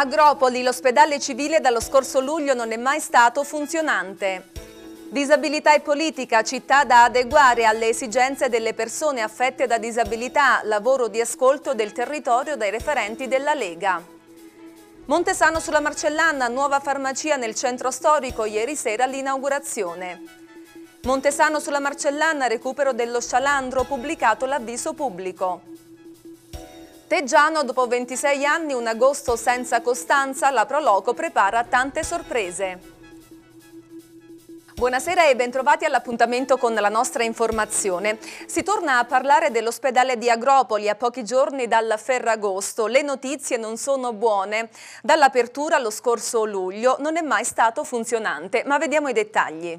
Agropoli, l'ospedale civile dallo scorso luglio non è mai stato funzionante. Disabilità e politica, città da adeguare alle esigenze delle persone affette da disabilità, lavoro di ascolto del territorio dai referenti della Lega. Montesano sulla Marcellanna, nuova farmacia nel centro storico, ieri sera l'inaugurazione. Montesano sulla Marcellanna, recupero dello scialandro, pubblicato l'avviso pubblico. Teggiano, dopo 26 anni, un agosto senza costanza, la Proloco prepara tante sorprese. Buonasera e bentrovati all'appuntamento con la nostra informazione. Si torna a parlare dell'ospedale di Agropoli a pochi giorni dal Ferragosto. Le notizie non sono buone. Dall'apertura lo scorso luglio non è mai stato funzionante, ma vediamo i dettagli.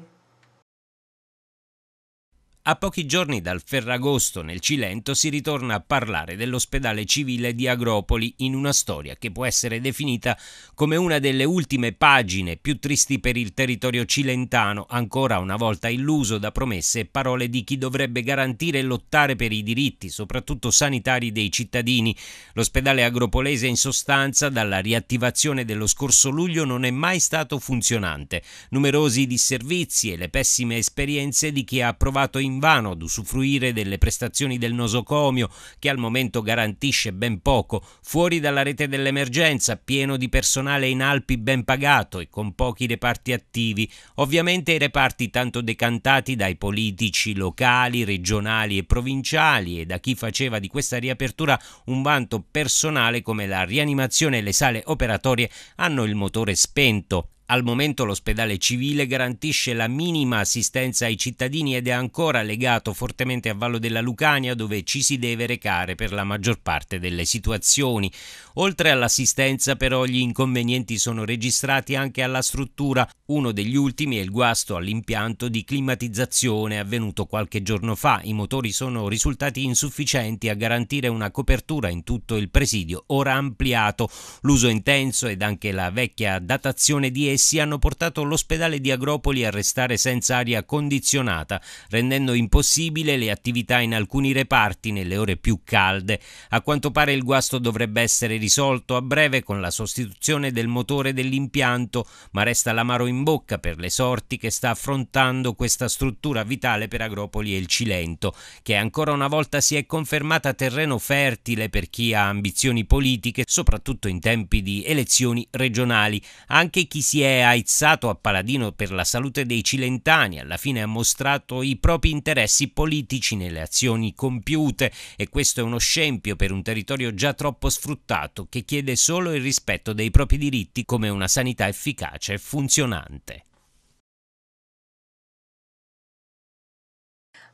A pochi giorni dal Ferragosto nel Cilento si ritorna a parlare dell'ospedale civile di Agropoli in una storia che può essere definita come una delle ultime pagine più tristi per il territorio cilentano, ancora una volta illuso da promesse e parole di chi dovrebbe garantire e lottare per i diritti, soprattutto sanitari, dei cittadini. L'ospedale agropolese in sostanza dalla riattivazione dello scorso luglio non è mai stato funzionante. Numerosi disservizi e le pessime esperienze di chi ha provato in invano ad usufruire delle prestazioni del nosocomio che al momento garantisce ben poco, fuori dalla rete dell'emergenza, pieno di personale in Alpi ben pagato e con pochi reparti attivi, ovviamente i reparti tanto decantati dai politici locali, regionali e provinciali e da chi faceva di questa riapertura un vanto personale come la rianimazione e le sale operatorie hanno il motore spento. Al momento l'ospedale civile garantisce la minima assistenza ai cittadini ed è ancora legato fortemente a Vallo della Lucania dove ci si deve recare per la maggior parte delle situazioni. Oltre all'assistenza però gli inconvenienti sono registrati anche alla struttura. Uno degli ultimi è il guasto all'impianto di climatizzazione avvenuto qualche giorno fa. I motori sono risultati insufficienti a garantire una copertura in tutto il presidio, ora ampliato. L'uso intenso ed anche la vecchia datazione di essi essi hanno portato l'ospedale di Agropoli a restare senza aria condizionata, rendendo impossibile le attività in alcuni reparti nelle ore più calde. A quanto pare il guasto dovrebbe essere risolto a breve con la sostituzione del motore dell'impianto, ma resta l'amaro in bocca per le sorti che sta affrontando questa struttura vitale per Agropoli e il Cilento, che ancora una volta si è confermata terreno fertile per chi ha ambizioni politiche, soprattutto in tempi di elezioni regionali. Anche chi si è è aizzato a paladino per la salute dei cilentani, alla fine ha mostrato i propri interessi politici nelle azioni compiute e questo è uno scempio per un territorio già troppo sfruttato che chiede solo il rispetto dei propri diritti come una sanità efficace e funzionante.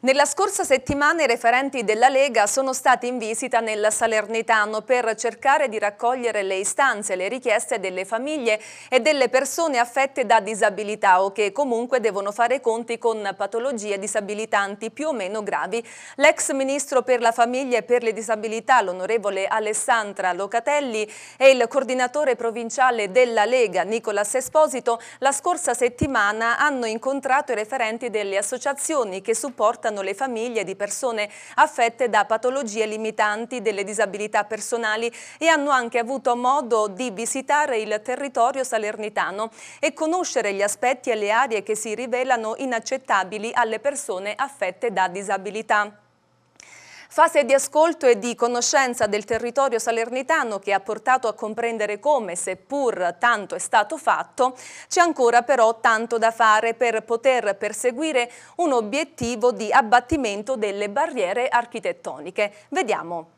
Nella scorsa settimana i referenti della Lega sono stati in visita nel Salernitano per cercare di raccogliere le istanze e le richieste delle famiglie e delle persone affette da disabilità o che comunque devono fare conti con patologie disabilitanti più o meno gravi. L'ex ministro per la famiglia e per le disabilità, l'onorevole Alessandra Locatelli e il coordinatore provinciale della Lega, Nicolas Esposito, la scorsa settimana hanno incontrato i referenti delle associazioni che supportano riguardano le famiglie di persone affette da patologie limitanti delle disabilità personali e hanno anche avuto modo di visitare il territorio salernitano e conoscere gli aspetti e le aree che si rivelano inaccettabili alle persone affette da disabilità. Fase di ascolto e di conoscenza del territorio salernitano che ha portato a comprendere come, seppur tanto è stato fatto, c'è ancora però tanto da fare per poter perseguire un obiettivo di abbattimento delle barriere architettoniche. Vediamo.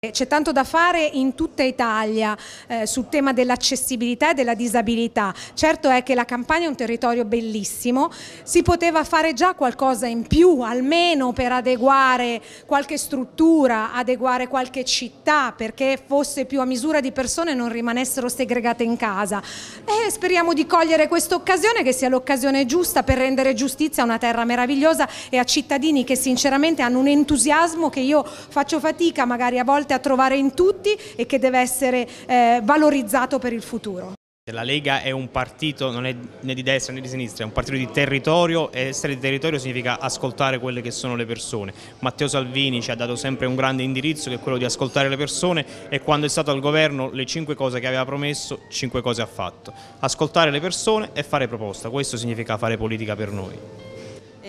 C'è tanto da fare in tutta Italia eh, sul tema dell'accessibilità e della disabilità. Certo è che la Campania è un territorio bellissimo, si poteva fare già qualcosa in più, almeno per adeguare qualche struttura, adeguare qualche città, perché fosse più a misura di persone e non rimanessero segregate in casa. E speriamo di cogliere questa occasione, che sia l'occasione giusta per rendere giustizia a una terra meravigliosa e a cittadini che sinceramente hanno un entusiasmo che io faccio fatica magari a volte volte a trovare in tutti e che deve essere eh, valorizzato per il futuro. La Lega è un partito, non è né di destra né di sinistra, è un partito di territorio e essere di territorio significa ascoltare quelle che sono le persone. Matteo Salvini ci ha dato sempre un grande indirizzo che è quello di ascoltare le persone e quando è stato al governo le cinque cose che aveva promesso, cinque cose ha fatto. Ascoltare le persone e fare proposta, questo significa fare politica per noi.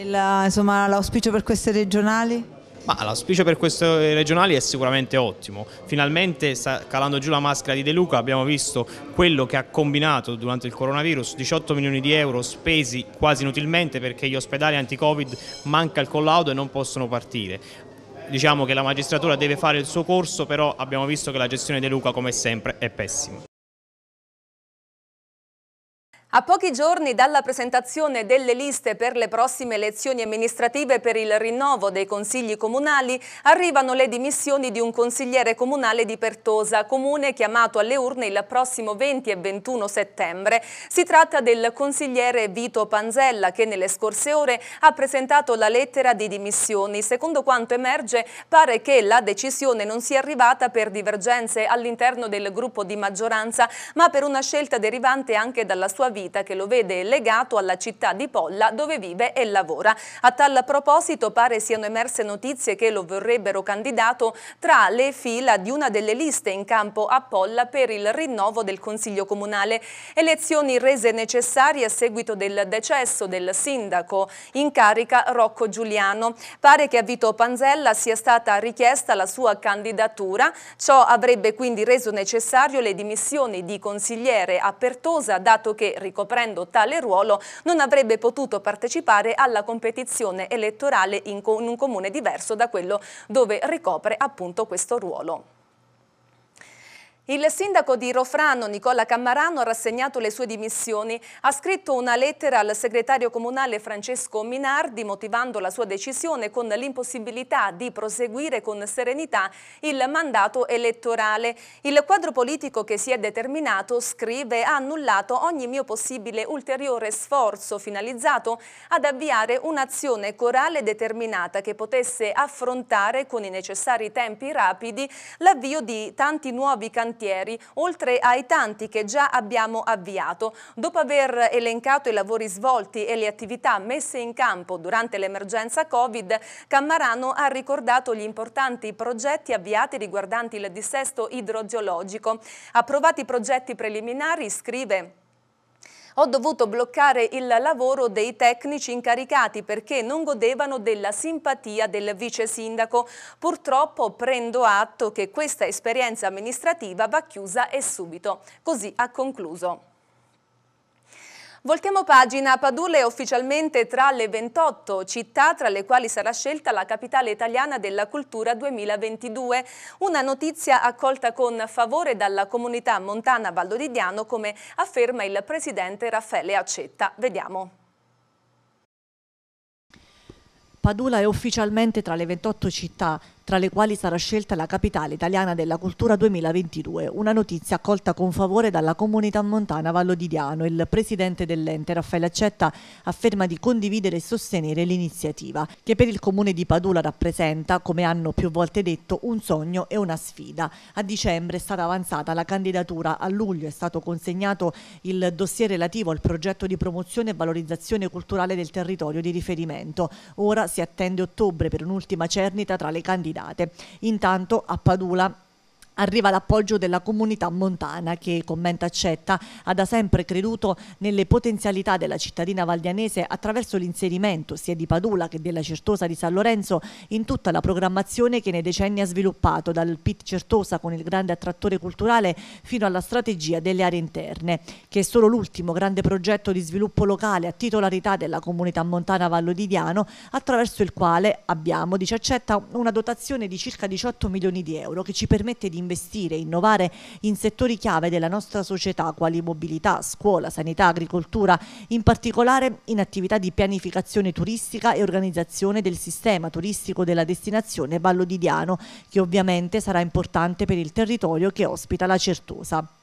L'auspicio per queste regionali? L'auspicio per queste regionali è sicuramente ottimo. Finalmente sta calando giù la maschera di De Luca, abbiamo visto quello che ha combinato durante il coronavirus, 18 milioni di euro spesi quasi inutilmente perché gli ospedali anti-Covid manca il collaudo e non possono partire. Diciamo che la magistratura deve fare il suo corso, però abbiamo visto che la gestione De Luca, come sempre, è pessima. A pochi giorni dalla presentazione delle liste per le prossime elezioni amministrative per il rinnovo dei consigli comunali arrivano le dimissioni di un consigliere comunale di Pertosa, comune chiamato alle urne il prossimo 20 e 21 settembre. Si tratta del consigliere Vito Panzella che nelle scorse ore ha presentato la lettera di dimissioni. Secondo quanto emerge pare che la decisione non sia arrivata per divergenze all'interno del gruppo di maggioranza ma per una scelta derivante anche dalla sua vita vita che lo vede legato alla città di Polla dove vive e lavora. A tal proposito pare siano emerse notizie che lo vorrebbero candidato tra le fila di una delle liste in campo a Polla per il rinnovo del Consiglio Comunale. Elezioni rese necessarie a seguito del decesso del sindaco in carica Rocco Giuliano. Pare che a Vito Panzella sia stata richiesta la sua candidatura. Ciò avrebbe quindi reso necessario le dimissioni di consigliere a Pertosa dato che ricoprendo tale ruolo non avrebbe potuto partecipare alla competizione elettorale in un comune diverso da quello dove ricopre appunto questo ruolo. Il sindaco di Rofrano, Nicola Cammarano, ha rassegnato le sue dimissioni. Ha scritto una lettera al segretario comunale Francesco Minardi motivando la sua decisione con l'impossibilità di proseguire con serenità il mandato elettorale. Il quadro politico che si è determinato, scrive, ha annullato ogni mio possibile ulteriore sforzo finalizzato ad avviare un'azione corale determinata che potesse affrontare con i necessari tempi rapidi l'avvio di tanti nuovi cantieri cantieri, oltre ai tanti che già abbiamo avviato. Dopo aver elencato i lavori svolti e le attività messe in campo durante l'emergenza Covid, Cammarano ha ricordato gli importanti progetti avviati riguardanti il dissesto idrogeologico. Approvati i progetti preliminari, scrive ho dovuto bloccare il lavoro dei tecnici incaricati perché non godevano della simpatia del vice sindaco. Purtroppo prendo atto che questa esperienza amministrativa va chiusa e subito. Così ha concluso. Voltiamo pagina, Padula è ufficialmente tra le 28 città tra le quali sarà scelta la capitale italiana della cultura 2022, una notizia accolta con favore dalla comunità montana Valdodidiano come afferma il presidente Raffaele Accetta. Vediamo. Padula è ufficialmente tra le 28 città tra le quali sarà scelta la capitale italiana della cultura 2022, una notizia accolta con favore dalla comunità montana Vallo di Diano. Il presidente dell'ente, Raffaele Accetta, afferma di condividere e sostenere l'iniziativa, che per il comune di Padula rappresenta, come hanno più volte detto, un sogno e una sfida. A dicembre è stata avanzata la candidatura, a luglio è stato consegnato il dossier relativo al progetto di promozione e valorizzazione culturale del territorio di riferimento. Ora si attende ottobre per un'ultima cernita tra le candidate candidate. Intanto a Padula arriva l'appoggio della comunità montana che, commenta Accetta, ha da sempre creduto nelle potenzialità della cittadina valdianese attraverso l'inserimento sia di Padula che della Certosa di San Lorenzo in tutta la programmazione che nei decenni ha sviluppato, dal PIT Certosa con il grande attrattore culturale fino alla strategia delle aree interne, che è solo l'ultimo grande progetto di sviluppo locale a titolarità della comunità montana Vallo di Diano, attraverso il quale abbiamo, dice Accetta, una dotazione di circa 18 milioni di euro che ci permette di investire e innovare in settori chiave della nostra società quali mobilità, scuola, sanità, agricoltura, in particolare in attività di pianificazione turistica e organizzazione del sistema turistico della destinazione Vallo di Diano, che ovviamente sarà importante per il territorio che ospita la Certosa.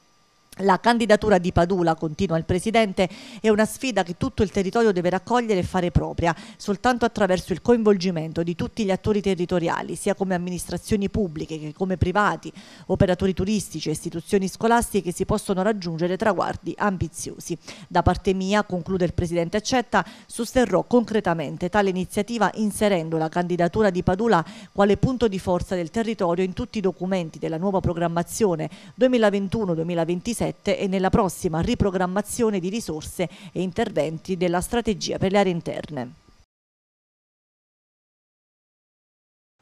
La candidatura di Padula, continua il Presidente, è una sfida che tutto il territorio deve raccogliere e fare propria, soltanto attraverso il coinvolgimento di tutti gli attori territoriali, sia come amministrazioni pubbliche che come privati, operatori turistici e istituzioni scolastiche, si possono raggiungere traguardi ambiziosi. Da parte mia, conclude il Presidente Accetta, sosterrò concretamente tale iniziativa inserendo la candidatura di Padula quale punto di forza del territorio in tutti i documenti della nuova programmazione 2021-2027 2017 e nella prossima riprogrammazione di risorse e interventi della strategia per le aree interne.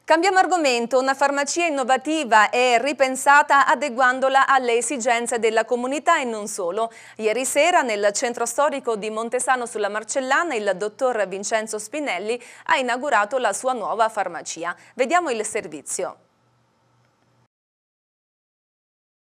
Cambiamo argomento, una farmacia innovativa è ripensata adeguandola alle esigenze della comunità e non solo. Ieri sera nel centro storico di Montesano sulla Marcellana il dottor Vincenzo Spinelli ha inaugurato la sua nuova farmacia. Vediamo il servizio.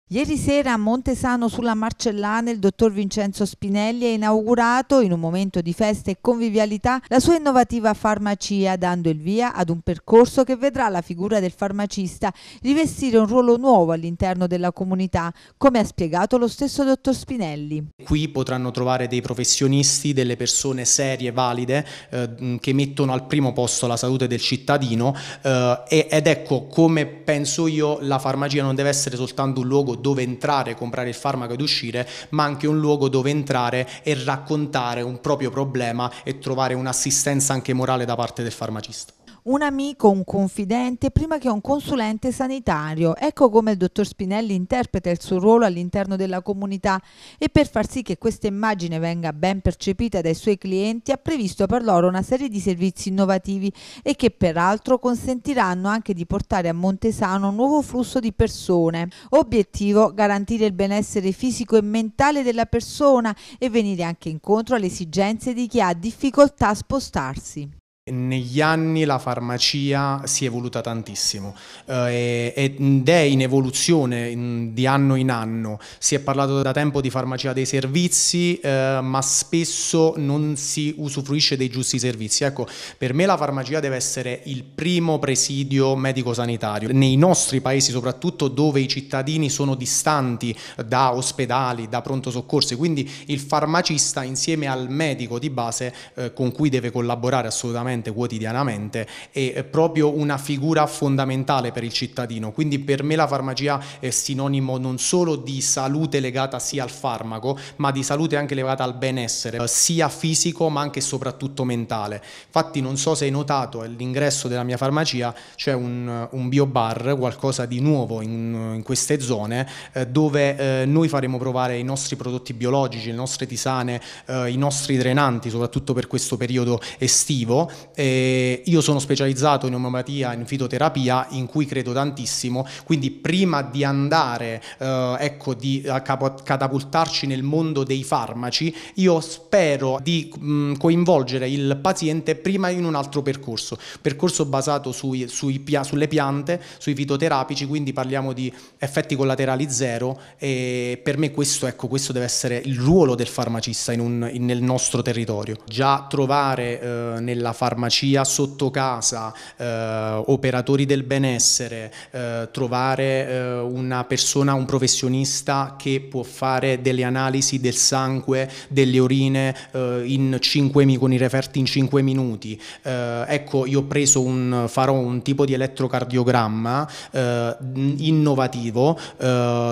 Ieri sera a Montesano sulla Marcellana il dottor Vincenzo Spinelli ha inaugurato, in un momento di festa e convivialità, la sua innovativa farmacia, dando il via ad un percorso che vedrà la figura del farmacista rivestire un ruolo nuovo all'interno della comunità, come ha spiegato lo stesso dottor Spinelli. Qui potranno trovare dei professionisti, delle persone serie, valide, eh, che mettono al primo posto la salute del cittadino eh, ed ecco come penso io la farmacia non deve essere soltanto un luogo dove entrare, comprare il farmaco ed uscire, ma anche un luogo dove entrare e raccontare un proprio problema e trovare un'assistenza anche morale da parte del farmacista un amico, un confidente, prima che un consulente sanitario. Ecco come il dottor Spinelli interpreta il suo ruolo all'interno della comunità e per far sì che questa immagine venga ben percepita dai suoi clienti ha previsto per loro una serie di servizi innovativi e che peraltro consentiranno anche di portare a Montesano un nuovo flusso di persone. Obiettivo garantire il benessere fisico e mentale della persona e venire anche incontro alle esigenze di chi ha difficoltà a spostarsi. Negli anni la farmacia si è evoluta tantissimo eh, ed è in evoluzione di anno in anno. Si è parlato da tempo di farmacia dei servizi, eh, ma spesso non si usufruisce dei giusti servizi. Ecco, per me la farmacia deve essere il primo presidio medico-sanitario. Nei nostri paesi, soprattutto dove i cittadini sono distanti da ospedali, da pronto soccorsi, quindi il farmacista insieme al medico di base eh, con cui deve collaborare assolutamente praticamente quotidianamente, è proprio una figura fondamentale per il cittadino. Quindi per me la farmacia è sinonimo non solo di salute legata sia al farmaco, ma di salute anche legata al benessere, sia fisico ma anche e soprattutto mentale. Infatti non so se hai notato all'ingresso della mia farmacia c'è un, un biobar, qualcosa di nuovo in, in queste zone, eh, dove eh, noi faremo provare i nostri prodotti biologici, le nostre tisane, eh, i nostri drenanti, soprattutto per questo periodo estivo, eh, io sono specializzato in omeopatia, in fitoterapia, in cui credo tantissimo, quindi prima di andare, eh, ecco, di catapultarci nel mondo dei farmaci, io spero di mh, coinvolgere il paziente prima in un altro percorso, percorso basato sui, sui sulle piante, sui fitoterapici, quindi parliamo di effetti collaterali zero e per me questo, ecco, questo deve essere il ruolo del farmacista in un, in, nel nostro territorio. Già trovare eh, nella farmacia farmacia sotto casa, eh, operatori del benessere, eh, trovare eh, una persona, un professionista che può fare delle analisi del sangue, delle urine eh, in 5, con i referti in 5 minuti. Eh, ecco, io un, farò un tipo di elettrocardiogramma eh, innovativo,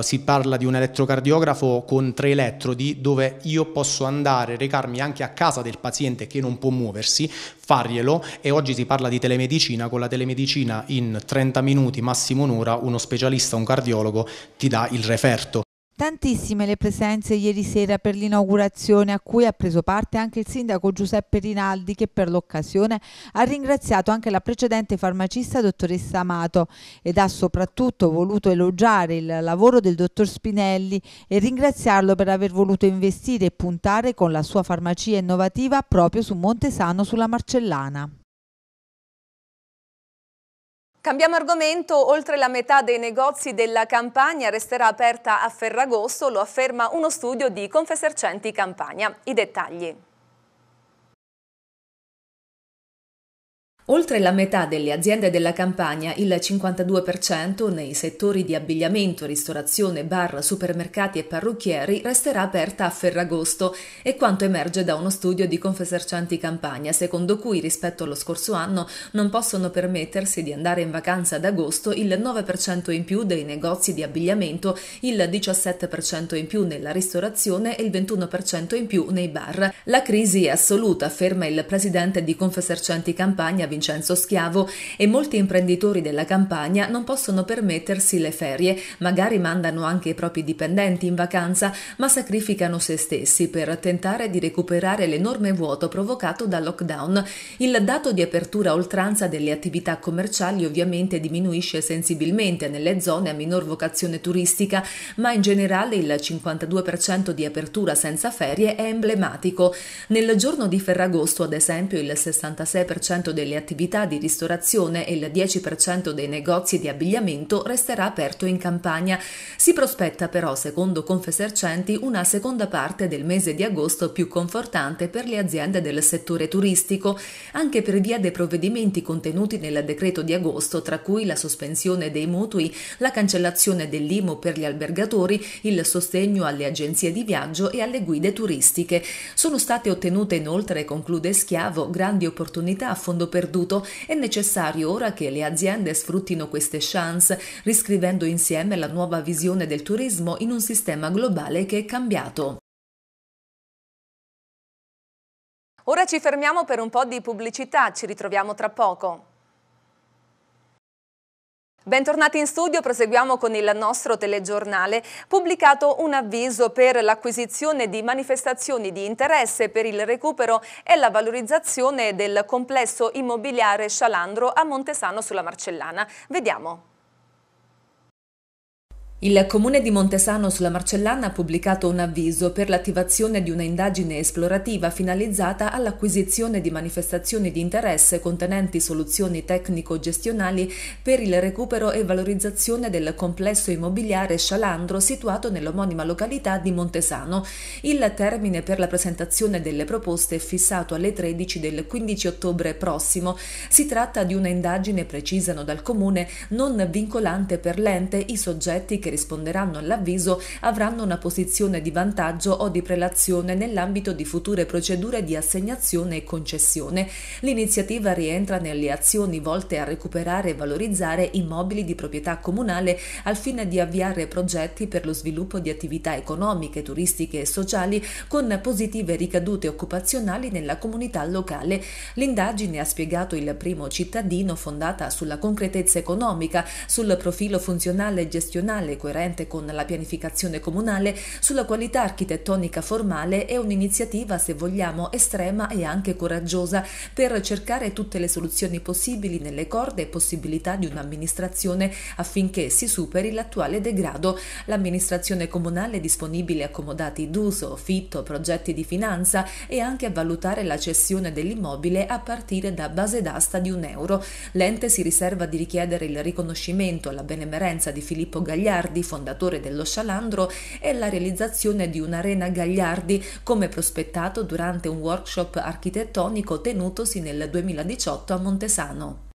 si parla di un elettrocardiografo con tre elettrodi dove io posso andare, recarmi anche a casa del paziente che non può muoversi, fargli farglielo e oggi si parla di telemedicina, con la telemedicina in 30 minuti, massimo un'ora, uno specialista, un cardiologo ti dà il referto. Tantissime le presenze ieri sera per l'inaugurazione a cui ha preso parte anche il sindaco Giuseppe Rinaldi che per l'occasione ha ringraziato anche la precedente farmacista dottoressa Amato ed ha soprattutto voluto elogiare il lavoro del dottor Spinelli e ringraziarlo per aver voluto investire e puntare con la sua farmacia innovativa proprio su Montesano sulla Marcellana. Cambiamo argomento, oltre la metà dei negozi della Campania resterà aperta a Ferragosto, lo afferma uno studio di Confesercenti Campania. I dettagli. Oltre la metà delle aziende della Campania, il 52% nei settori di abbigliamento, ristorazione, bar, supermercati e parrucchieri resterà aperta a Ferragosto, è quanto emerge da uno studio di Confesercenti Campania, secondo cui rispetto allo scorso anno non possono permettersi di andare in vacanza ad agosto il 9% in più dei negozi di abbigliamento, il 17% in più nella ristorazione e il 21% in più nei bar. La crisi è assoluta, afferma il presidente di Confesercenti Campania Vincenzo Schiavo e molti imprenditori della campagna non possono permettersi le ferie, magari mandano anche i propri dipendenti in vacanza, ma sacrificano se stessi per tentare di recuperare l'enorme vuoto provocato dal lockdown. Il dato di apertura a oltranza delle attività commerciali ovviamente diminuisce sensibilmente nelle zone a minor vocazione turistica, ma in generale il 52% di apertura senza ferie è emblematico. Nel giorno di Ferragosto, ad esempio, il 66% delle attività attività di ristorazione e il 10% dei negozi di abbigliamento resterà aperto in campagna. Si prospetta però, secondo Confesercenti, una seconda parte del mese di agosto più confortante per le aziende del settore turistico, anche per via dei provvedimenti contenuti nel decreto di agosto, tra cui la sospensione dei mutui, la cancellazione dell'IMU per gli albergatori, il sostegno alle agenzie di viaggio e alle guide turistiche. Sono state ottenute inoltre, conclude Schiavo, grandi opportunità a fondo perduto perduto, è necessario ora che le aziende sfruttino queste chance, riscrivendo insieme la nuova visione del turismo in un sistema globale che è cambiato. Ora ci fermiamo per un po' di pubblicità, ci ritroviamo tra poco. Bentornati in studio, proseguiamo con il nostro telegiornale. Pubblicato un avviso per l'acquisizione di manifestazioni di interesse per il recupero e la valorizzazione del complesso immobiliare Scialandro a Montesano sulla Marcellana. Vediamo. Il comune di Montesano sulla Marcellana ha pubblicato un avviso per l'attivazione di una indagine esplorativa finalizzata all'acquisizione di manifestazioni di interesse contenenti soluzioni tecnico-gestionali per il recupero e valorizzazione del complesso immobiliare Scialandro situato nell'omonima località di Montesano. Il termine per la presentazione delle proposte è fissato alle 13 del 15 ottobre prossimo. Si tratta di una indagine, precisano dal comune, non vincolante per l'ente i soggetti che risponderanno all'avviso avranno una posizione di vantaggio o di prelazione nell'ambito di future procedure di assegnazione e concessione. L'iniziativa rientra nelle azioni volte a recuperare e valorizzare immobili di proprietà comunale al fine di avviare progetti per lo sviluppo di attività economiche, turistiche e sociali con positive ricadute occupazionali nella comunità locale. L'indagine ha spiegato il primo cittadino fondata sulla concretezza economica, sul profilo funzionale e gestionale coerente con la pianificazione comunale, sulla qualità architettonica formale è un'iniziativa, se vogliamo, estrema e anche coraggiosa per cercare tutte le soluzioni possibili nelle corde e possibilità di un'amministrazione affinché si superi l'attuale degrado. L'amministrazione comunale è disponibile a accomodati d'uso, fitto, progetti di finanza e anche a valutare la cessione dell'immobile a partire da base d'asta di un euro. L'ente si riserva di richiedere il riconoscimento alla benemerenza di Filippo Gagliardi Gagliardi, fondatore dello Scialandro, e la realizzazione di un'arena Gagliardi, come prospettato durante un workshop architettonico tenutosi nel 2018 a Montesano.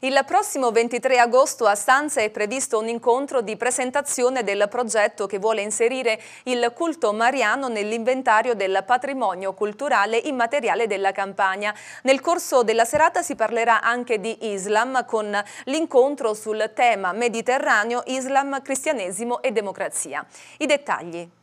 Il prossimo 23 agosto a Stanza è previsto un incontro di presentazione del progetto che vuole inserire il culto mariano nell'inventario del patrimonio culturale immateriale della Campania. Nel corso della serata si parlerà anche di Islam con l'incontro sul tema mediterraneo Islam, cristianesimo e democrazia. I dettagli.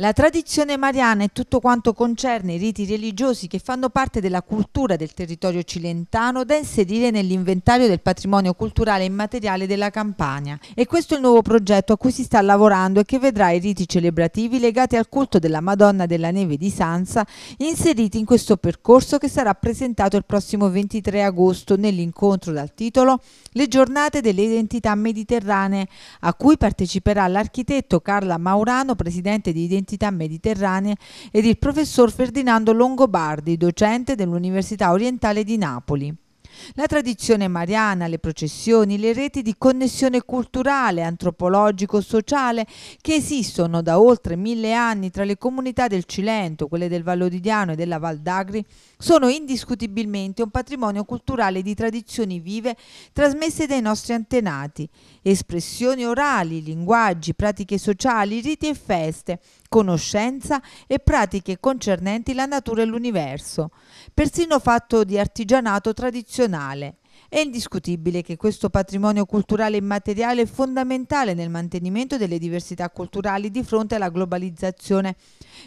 La tradizione mariana e tutto quanto concerne i riti religiosi che fanno parte della cultura del territorio cilentano da inserire nell'inventario del patrimonio culturale immateriale della Campania. E questo è il nuovo progetto a cui si sta lavorando e che vedrà i riti celebrativi legati al culto della Madonna della Neve di Sansa inseriti in questo percorso che sarà presentato il prossimo 23 agosto nell'incontro dal titolo Le giornate delle identità mediterranee a cui parteciperà l'architetto Carla Maurano, presidente di Identità identità mediterranee ed il professor Ferdinando Longobardi, docente dell'Università Orientale di Napoli. La tradizione mariana, le processioni, le reti di connessione culturale, antropologico, sociale che esistono da oltre mille anni tra le comunità del Cilento, quelle del Vallodidiano e della Val d'Agri, sono indiscutibilmente un patrimonio culturale di tradizioni vive trasmesse dai nostri antenati, espressioni orali, linguaggi, pratiche sociali, riti e feste, conoscenza e pratiche concernenti la natura e l'universo, persino fatto di artigianato tradizionale. È indiscutibile che questo patrimonio culturale immateriale è fondamentale nel mantenimento delle diversità culturali di fronte alla globalizzazione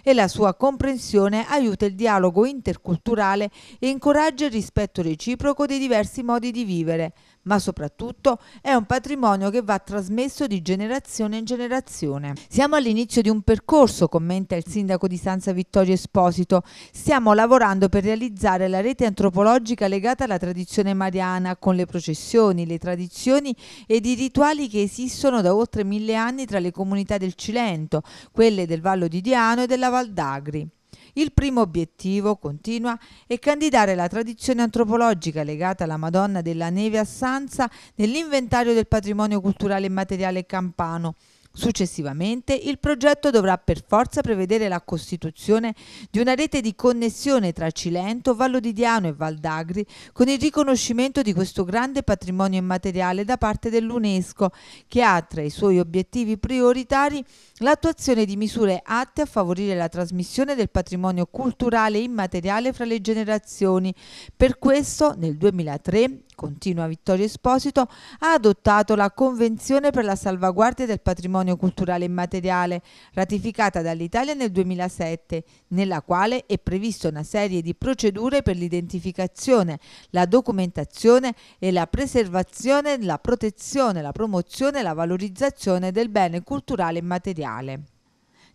e la sua comprensione aiuta il dialogo interculturale e incoraggia il rispetto reciproco dei diversi modi di vivere, ma soprattutto è un patrimonio che va trasmesso di generazione in generazione. Siamo all'inizio di un percorso, commenta il sindaco di Sanza Vittorio Esposito. Stiamo lavorando per realizzare la rete antropologica legata alla tradizione mariana, con le processioni, le tradizioni ed i rituali che esistono da oltre mille anni tra le comunità del Cilento, quelle del Vallo di Diano e della Val d'Agri. Il primo obiettivo, continua, è candidare la tradizione antropologica legata alla Madonna della Neve a Sanza nell'inventario del patrimonio culturale immateriale campano, Successivamente il progetto dovrà per forza prevedere la costituzione di una rete di connessione tra Cilento, Vallo di Diano e Val d'Agri con il riconoscimento di questo grande patrimonio immateriale da parte dell'UNESCO che ha tra i suoi obiettivi prioritari l'attuazione di misure atte a favorire la trasmissione del patrimonio culturale immateriale fra le generazioni. Per questo nel 2003 continua Vittorio Esposito, ha adottato la Convenzione per la salvaguardia del patrimonio culturale immateriale, ratificata dall'Italia nel 2007, nella quale è prevista una serie di procedure per l'identificazione, la documentazione e la preservazione, la protezione, la promozione e la valorizzazione del bene culturale immateriale.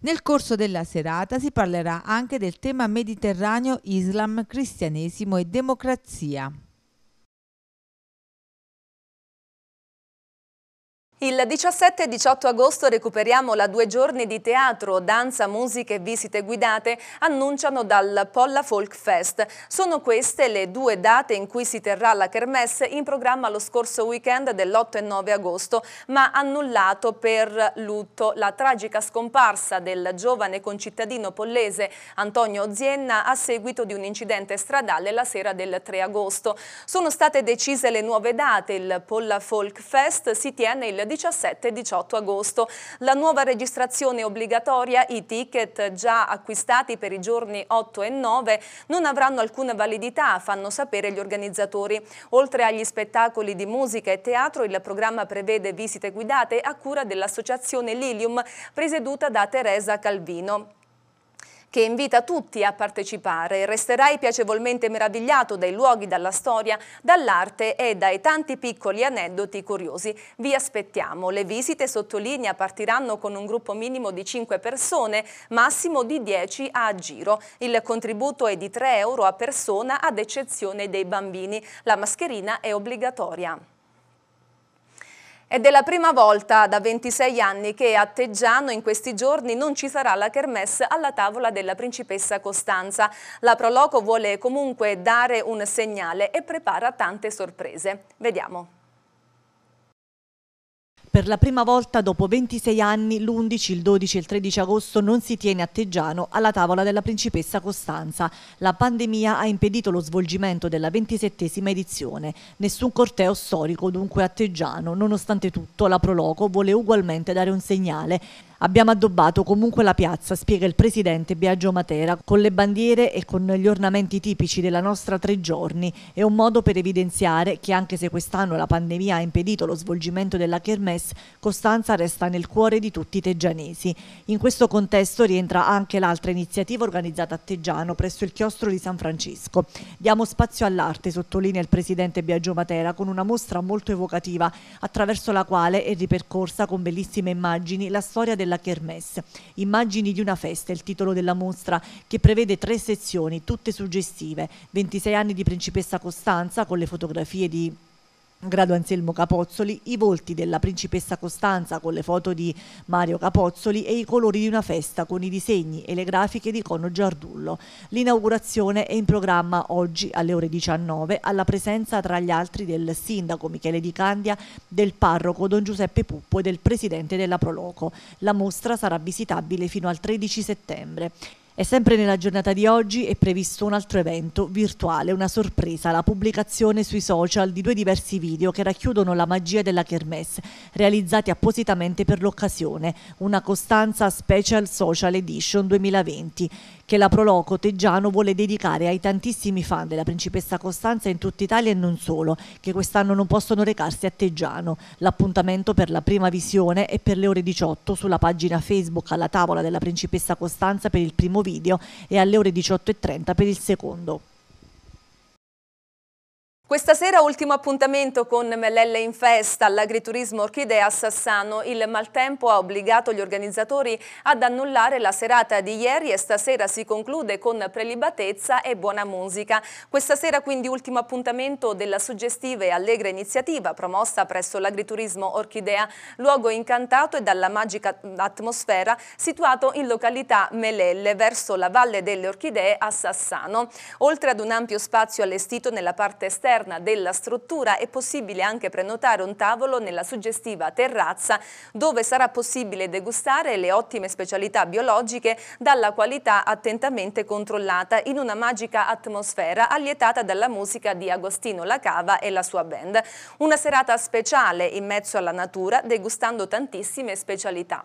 Nel corso della serata si parlerà anche del tema mediterraneo Islam, cristianesimo e democrazia. Il 17 e 18 agosto recuperiamo la due giorni di teatro, danza, musica e visite guidate annunciano dal Polla Folk Fest. Sono queste le due date in cui si terrà la kermesse in programma lo scorso weekend dell'8 e 9 agosto, ma annullato per lutto la tragica scomparsa del giovane concittadino pollese Antonio Ozienna a seguito di un incidente stradale la sera del 3 agosto. Sono state decise le nuove date, il Polla Folk Fest si tiene il 17 e 18 agosto. La nuova registrazione obbligatoria, i ticket già acquistati per i giorni 8 e 9 non avranno alcuna validità, fanno sapere gli organizzatori. Oltre agli spettacoli di musica e teatro, il programma prevede visite guidate a cura dell'associazione Lilium, presieduta da Teresa Calvino che invita tutti a partecipare. Resterai piacevolmente meravigliato dai luoghi, dalla storia, dall'arte e dai tanti piccoli aneddoti curiosi. Vi aspettiamo. Le visite, sottolinea, partiranno con un gruppo minimo di 5 persone, massimo di 10 a giro. Il contributo è di 3 euro a persona ad eccezione dei bambini. La mascherina è obbligatoria. È della prima volta da 26 anni che a Teggiano in questi giorni non ci sarà la kermesse alla tavola della principessa Costanza. La Proloco vuole comunque dare un segnale e prepara tante sorprese. Vediamo. Per la prima volta dopo 26 anni, l'11, il 12 e il 13 agosto non si tiene a Teggiano alla tavola della principessa Costanza. La pandemia ha impedito lo svolgimento della 27esima edizione. Nessun corteo storico dunque a Teggiano. Nonostante tutto, la Proloco vuole ugualmente dare un segnale. Abbiamo addobbato comunque la piazza, spiega il presidente Biagio Matera, con le bandiere e con gli ornamenti tipici della nostra tre giorni. È un modo per evidenziare che anche se quest'anno la pandemia ha impedito lo svolgimento della Kermesse, Costanza resta nel cuore di tutti i teggianesi. In questo contesto rientra anche l'altra iniziativa organizzata a Teggiano presso il chiostro di San Francisco. Diamo spazio all'arte, sottolinea il presidente Biagio Matera, con una mostra molto evocativa attraverso la quale è ripercorsa con bellissime immagini la storia del della Kermesse. Immagini di una festa, il titolo della mostra, che prevede tre sezioni, tutte suggestive. 26 anni di principessa Costanza con le fotografie di Grado Anselmo Capozzoli, i volti della principessa Costanza con le foto di Mario Capozzoli e i colori di una festa con i disegni e le grafiche di Cono Giardullo. L'inaugurazione è in programma oggi alle ore 19 alla presenza tra gli altri del sindaco Michele Di Candia, del parroco Don Giuseppe Puppo e del presidente della Proloco. La mostra sarà visitabile fino al 13 settembre. E sempre nella giornata di oggi è previsto un altro evento virtuale, una sorpresa, la pubblicazione sui social di due diversi video che racchiudono la magia della Kermesse, realizzati appositamente per l'occasione, una Costanza Special Social Edition 2020 che la Proloco Teggiano vuole dedicare ai tantissimi fan della principessa Costanza in tutta Italia e non solo, che quest'anno non possono recarsi a Teggiano. L'appuntamento per la prima visione è per le ore 18 sulla pagina Facebook alla tavola della principessa Costanza per il primo video e alle ore 18.30 per il secondo. Questa sera ultimo appuntamento con Melelle in festa all'agriturismo Orchidea Sassano. Il maltempo ha obbligato gli organizzatori ad annullare la serata di ieri e stasera si conclude con prelibatezza e buona musica. Questa sera quindi ultimo appuntamento della suggestiva e allegra iniziativa promossa presso l'agriturismo Orchidea, luogo incantato e dalla magica atmosfera situato in località Melelle verso la Valle delle Orchidee a Sassano. Oltre ad un ampio spazio allestito nella parte esterna all'interno della struttura è possibile anche prenotare un tavolo nella suggestiva terrazza dove sarà possibile degustare le ottime specialità biologiche dalla qualità attentamente controllata in una magica atmosfera allietata dalla musica di Agostino Lacava e la sua band. Una serata speciale in mezzo alla natura degustando tantissime specialità.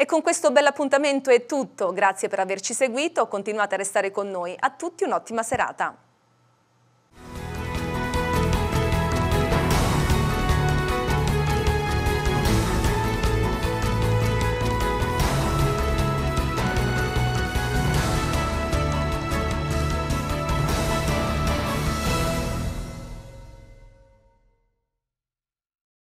E con questo bel appuntamento è tutto, grazie per averci seguito, continuate a restare con noi, a tutti un'ottima serata.